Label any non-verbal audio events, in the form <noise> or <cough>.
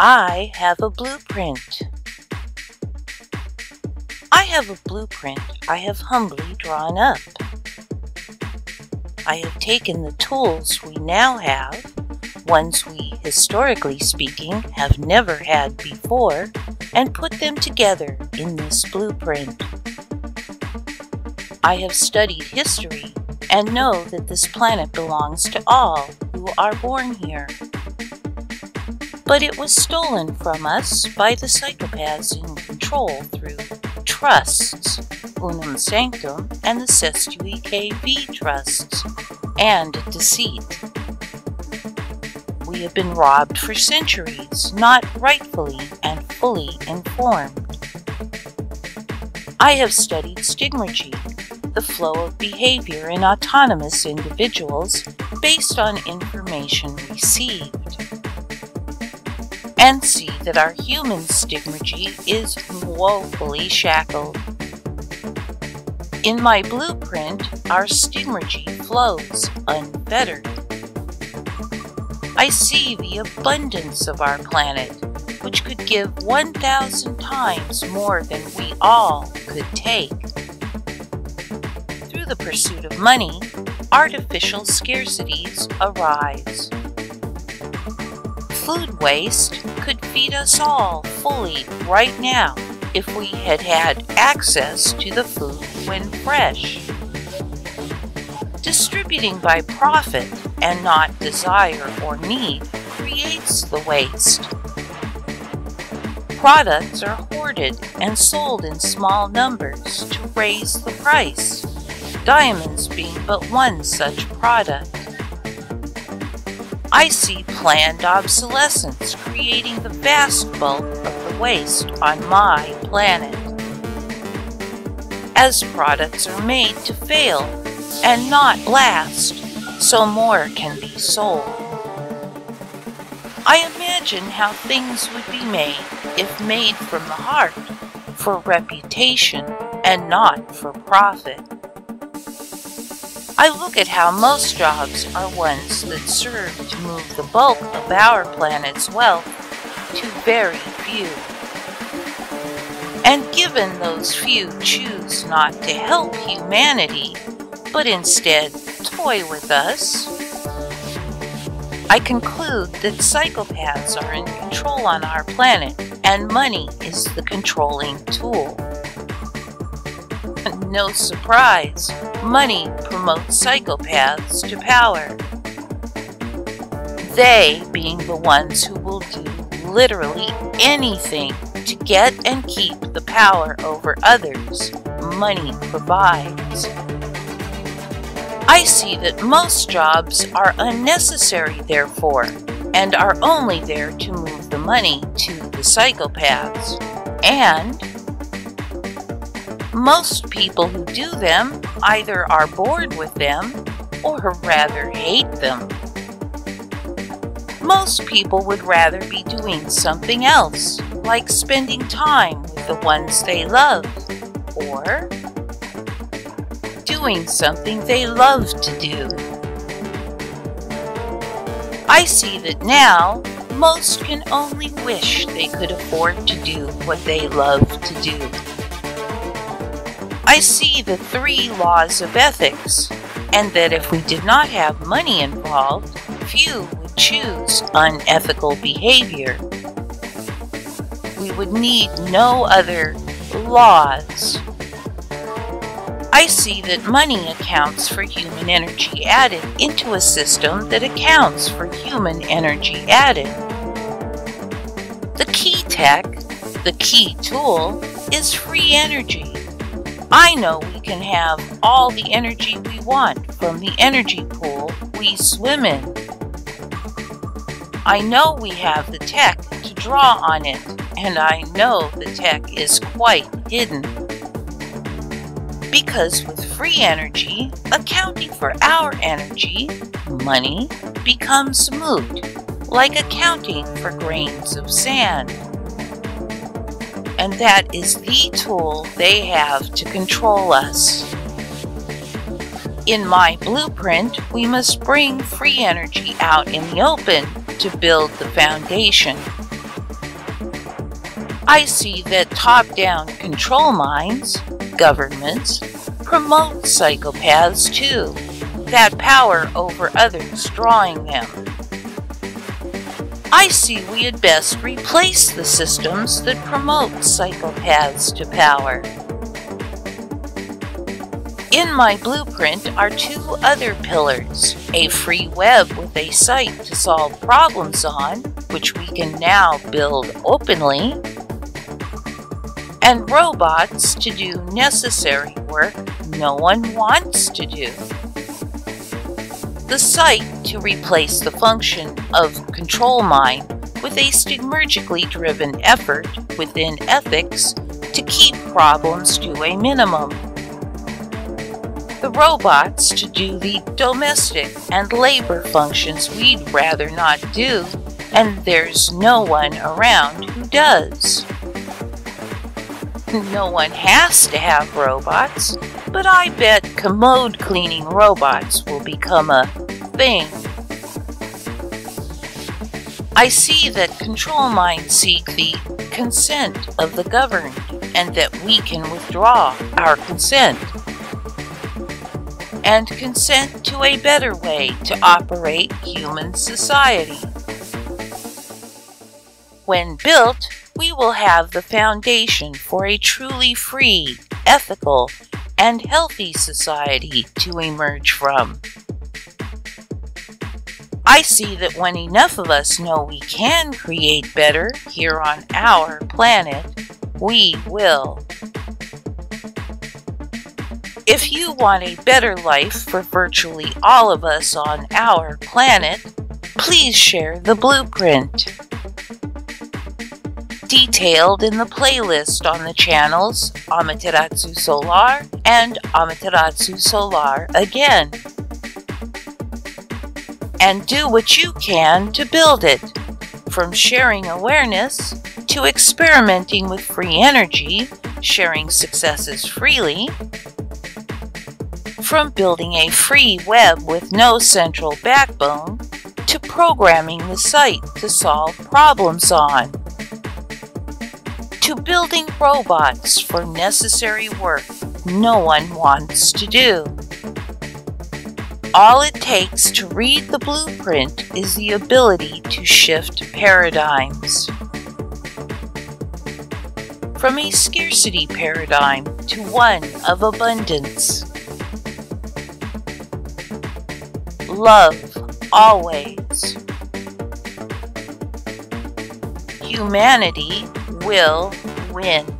I have a blueprint. I have a blueprint I have humbly drawn up. I have taken the tools we now have, ones we, historically speaking, have never had before, and put them together in this blueprint. I have studied history and know that this planet belongs to all who are born here but it was stolen from us by the psychopaths in control through trusts, Unum Sanctum and the Que trusts, and deceit. We have been robbed for centuries, not rightfully and fully informed. I have studied stigmergy, the flow of behavior in autonomous individuals based on information received and see that our human stigmergy is woefully shackled. In my blueprint, our stigmergy flows unfettered. I see the abundance of our planet, which could give 1,000 times more than we all could take. Through the pursuit of money, artificial scarcities arise food waste could feed us all fully right now if we had had access to the food when fresh. Distributing by profit and not desire or need creates the waste. Products are hoarded and sold in small numbers to raise the price, diamonds being but one such product. I see planned obsolescence creating the vast bulk of the waste on my planet. As products are made to fail and not last, so more can be sold. I imagine how things would be made if made from the heart, for reputation and not for profit. I look at how most jobs are ones that serve to move the bulk of our planet's wealth to very few. And given those few choose not to help humanity, but instead toy with us, I conclude that psychopaths are in control on our planet and money is the controlling tool. <laughs> No surprise, money promotes psychopaths to power. They being the ones who will do literally anything to get and keep the power over others money provides. I see that most jobs are unnecessary, therefore, and are only there to move the money to the psychopaths. And most people who do them either are bored with them or rather hate them. Most people would rather be doing something else, like spending time with the ones they love, or doing something they love to do. I see that now most can only wish they could afford to do what they love to do. I see the three laws of ethics, and that if we did not have money involved, few would choose unethical behavior. We would need no other laws. I see that money accounts for human energy added into a system that accounts for human energy added. The key tech, the key tool, is free energy. I know we can have all the energy we want from the energy pool we swim in. I know we have the tech to draw on it, and I know the tech is quite hidden. Because with free energy, accounting for our energy, money, becomes moot, like accounting for grains of sand and that is the tool they have to control us. In my blueprint, we must bring free energy out in the open to build the foundation. I see that top-down control minds, governments, promote psychopaths too, that power over others drawing them. I see we had best replace the systems that promote psychopaths to power. In my blueprint are two other pillars, a free web with a site to solve problems on, which we can now build openly, and robots to do necessary work no one wants to do. The site to replace the function of control mind with a stigmergically driven effort within ethics to keep problems to a minimum the robots to do the domestic and labor functions we'd rather not do, and there's no one around who does. <laughs> No one has to have robots, but I bet commode cleaning robots will become a thing. I see that control minds seek the consent of the governed and that we can withdraw our consent and consent to a better way to operate human society. When built, we will have the foundation for a truly free, ethical, and healthy society to emerge from. I see that when enough of us know we can create better here on our planet, we will. If you want a better life for virtually all of us on our planet, please share the blueprint. Detailed in the playlist on the channels Amaterasu Solar and Amaterasu Solar again. And do what you can to build it, from sharing awareness to experimenting with free energy, sharing successes freely, from building a free web with no central backbone to programming the site to solve problems on, to building robots for necessary work no one wants to do. All it takes to read the blueprint is the ability to shift paradigms. From a scarcity paradigm to one of abundance. love always. Humanity will win.